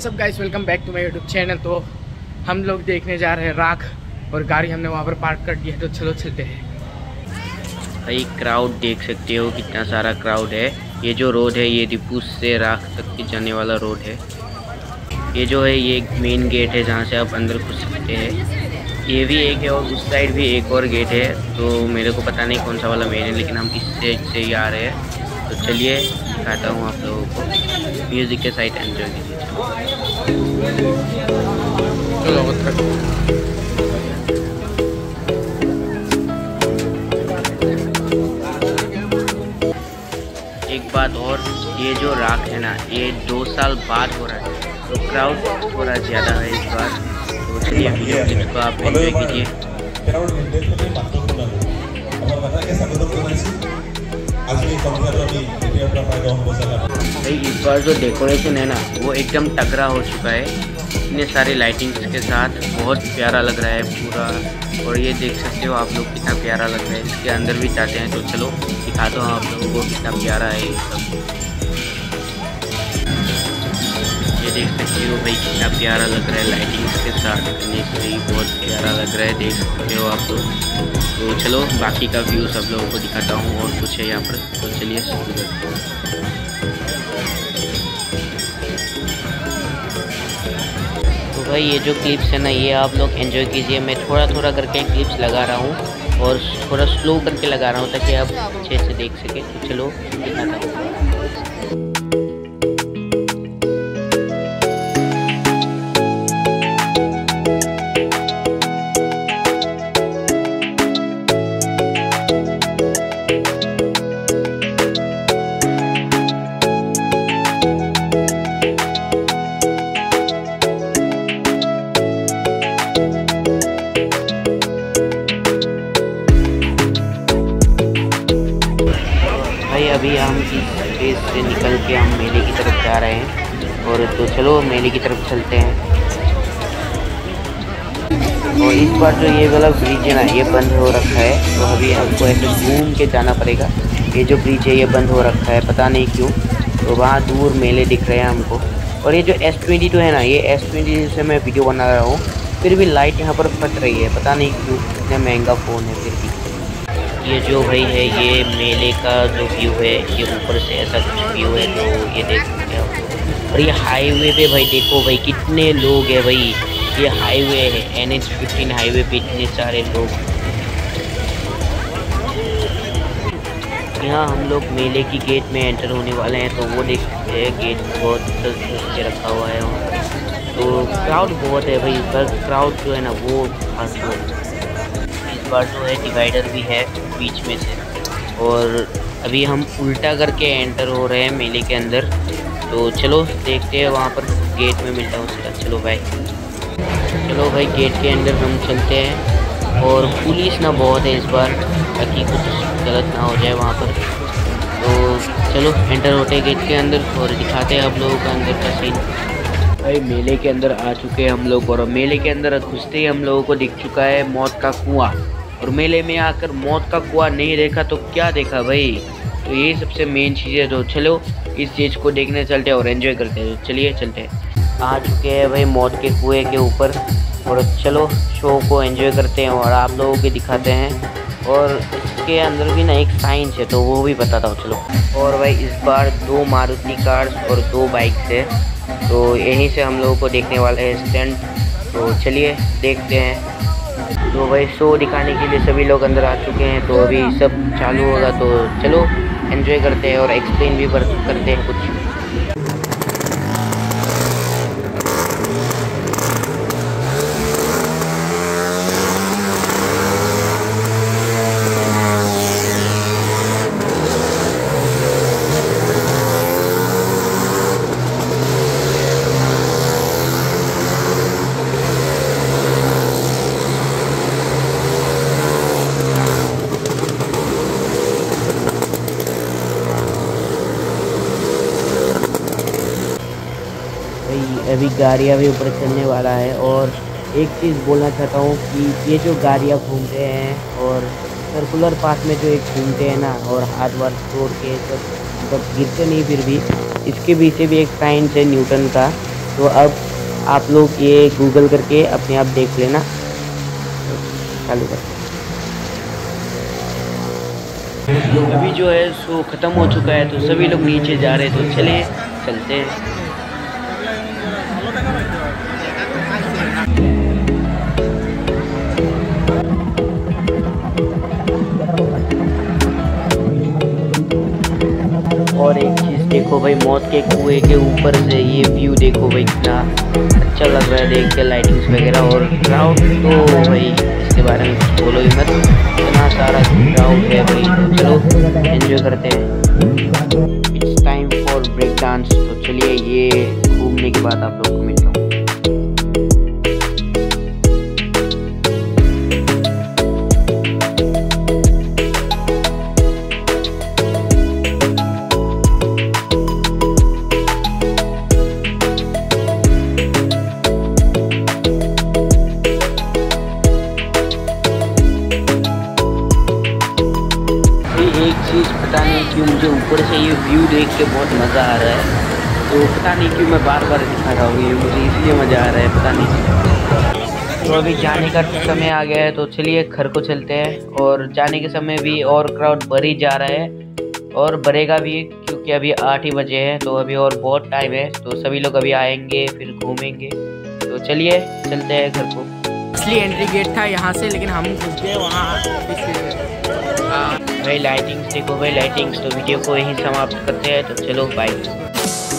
What's up guys welcome back to my YouTube channel तो हम लोग देखने जा रहे हैं राख और गाड़ी हमने वहाँ पर पार्क कर दी है तो चलो चलते हैं। भाई क्राउड देख सकते हो कितना सारा क्राउड है। ये जो रोड है, ये रिपूस से राख तक के जाने वाला रोड है। ये जो है, ये मेन गेट है जहाँ से आप अंदर घुस सकते हैं। ये भी एक है और उस साइड भी एक और गेट है। तो मेरे को पता नहीं कौन सा वाला मेन है, लेकिन हम इस साइड से ही आ रहे हैं। तो चलिए दिखाता हूँ आप लोगों को। म्यूज़िक के साइड एंजॉय कीजिए। चलो उत्तर एक बात और ये जो राख है ना ये दो साल बाद हो रहा है। तो क्राउड थोड़ा ज़्यादा है इस बार। तो चलिए वीडियो को आप एंजॉय कीजिए। आज भाई, इस बार जो डेकोरेशन है ना, वो एकदम टकरा हो चुका है। इतने सारे लाइटिंग्स के साथ, बहुत प्यारा लग रहा है पूरा। और ये देख सकते हो आप लोग कितना प्यारा लग रहा है। इसके अंदर भी जाते हैं तो चलो, दिखाता हूँ आप लोगों को कितना प्यारा है ये सब। ये देख सकते हो भाई, कितना प्यारा लग रहा है लाइटिंग्स के साथ करने से ही बहुत प्यारा लग रहा है, देख सकते हो आप लोग। तो चलो, बाकी का व्यू सब लोगों को दिखाता हूँ, और कुछ है यहाँ पर। तो चलिए, शुरू करते हैं। तो भाई, ये जो क्लिप्स है ना, ये आप लोग एंजॉय कीजिए। मैं थोड़ा थोड़ा करके क्लिप्स लगा रहा हूँ, और थोड़ा स्लो करके लगा रहा हूँ, ताकि आप अच्छे से देख सकें। तो चलो, दिखाता हूँ। के हम मेले की तरफ़ जा रहे हैं। और तो चलो, मेले की तरफ़ चलते हैं। और इस बार जो ये वाला ब्रिज है ना, ये बंद हो रखा है। तो अभी हमको ऐसे घूम के जाना पड़ेगा। ये जो ब्रिज है, ये बंद हो रखा है, पता नहीं क्यों। तो वहाँ दूर मेले दिख रहे हैं हमको। और ये जो एस ट्वेंटी टू है ना, ये एस ट्वेंटी से मैं वीडियो बना रहा हूँ। फिर भी लाइट यहाँ पर फट रही है, पता नहीं क्यों, इतना महँगा फ़ोन है फिर भी। ये जो भाई है, ये मेले का जो व्यू है, ये ऊपर से ऐसा कुछ व्यू है तो ये देख सकते हैं। और ये हाईवे पे भाई देखो भाई, कितने लोग हैं भाई। ये हाईवे है एन एच फिफ्टीन हाईवे पे इतने सारे लोग। यहाँ हम लोग मेले की गेट में एंटर होने वाले हैं तो वो देख सकते हैं गेट बहुत के रखा हुआ है। वहाँ तो क्राउड बहुत है भाई बार क्राउड जो है ना, वो खास इस बार जो है डिवाइडर भी है। बीच में से। और अभी हम उल्टा करके एंटर हो रहे हैं मेले के अंदर। तो चलो, देखते हैं वहाँ पर गेट में मिलता है उसका। चलो भाई चलो भाई गेट के अंदर हम चलते हैं। और पुलिस ना बहुत है इस बार, ताकि कुछ गलत ना हो जाए वहाँ पर। तो चलो एंटर होते हैं गेट के अंदर और दिखाते हैं आप लोगों का अंदर का सीन भाई, मेले के अंदर आ चुके हैं हम लोग। और मेले के अंदर घुसते ही हम लोगों को दिख चुका है मौत का कुआँ। और मेले में आकर मौत का कुआँ नहीं देखा तो क्या देखा भाई? तो यही सबसे मेन चीज़ है। तो चलो, इस चीज़ को देखने चलते और एंजॉय करते हैं। तो चलिए चलते आ चुके हैं भाई मौत के कुएँ के ऊपर। और चलो शो को एंजॉय करते हैं और आप लोगों को दिखाते हैं। और इसके अंदर भी ना एक साइंस है तो वो भी बताता हूँ। चलो। और भाई, इस बार दो मारुति कार्स और दो बाइक्स है। तो यहीं से हम लोगों को देखने वाले हैं स्टैंड तो चलिए, देखते हैं। तो वही शो दिखाने के लिए सभी लोग अंदर आ चुके हैं तो अभी सब चालू होगा तो चलो एंजॉय करते हैं और एक्सप्लेन भी करते हैं कुछ भाई अभी गाड़ियाँ भी ऊपर चलने वाला है और एक चीज़ बोलना चाहता हूँ कि ये जो गाड़ियाँ घूमते हैं और सर्कुलर पाथ में जो एक घूमते हैं ना और हाथ वाथ तोड़ के सब सब गिरते नहीं फिर भी, इसके पीछे भी एक साइंस है न्यूटन का। तो अब आप लोग ये गूगल करके अपने आप देख लेना। चालू कर अभी जो है सो ख़त्म हो चुका है तो सभी लोग नीचे जा रहे हैं तो चलिए चलते हैं। देखो भाई, मौत के कुएँ के ऊपर से ये व्यू देखो भाई कितना अच्छा लग रहा है देख के लाइटिंग्स वगैरह और क्राउड तो भाई, इसके बारे में कुछ बोलो ही मत, इतना सारा क्राउड है भाई। तो चलो एंजॉय करते हैं। It's time for break dance तो चलिए, ये घूमने के बाद आप लोग को मिलता हूँ। पता नहीं क्यों मुझे ऊपर से ये व्यू देख के बहुत मज़ा आ रहा है। तो पता नहीं क्यों मैं बार बार दिखा रहा हूँ ये, मुझे इसलिए मज़ा आ रहा है, पता नहीं। तो अभी जाने का समय आ गया है तो चलिए घर को चलते हैं और जाने के समय भी और क्राउड बढ़ जा रहा है और बढ़ेगा भी क्योंकि अभी आठ ही बजे हैं तो अभी और बहुत टाइम है तो सभी लोग अभी आएँगे, फिर घूमेंगे। तो चलिए, चलते हैं घर को। असली एंट्री गेट था यहाँ से, लेकिन हम घुस गए वहाँ। भाई लाइटिंग्स देखो भाई लाइटिंग्स तो वीडियो को यहीं समाप्त करते हैं तो चलो बाय